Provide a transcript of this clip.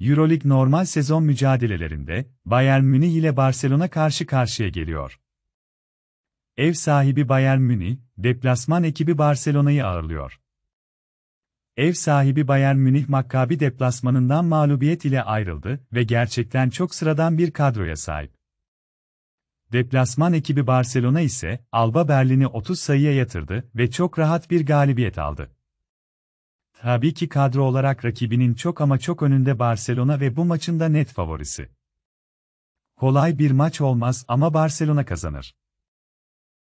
Euroleague normal sezon mücadelelerinde Bayern Münih ile Barcelona karşı karşıya geliyor. Ev sahibi Bayern Münih, deplasman ekibi Barcelona'yı ağırlıyor. Ev sahibi Bayern Münih Maccabi deplasmanından mağlubiyet ile ayrıldı ve gerçekten çok sıradan bir kadroya sahip. Deplasman ekibi Barcelona ise Alba Berlin'i 30 sayıya yatırdı ve çok rahat bir galibiyet aldı. Tabii ki kadro olarak rakibinin çok ama çok önünde Barcelona ve bu maçın da net favorisi. Kolay bir maç olmaz ama Barcelona kazanır.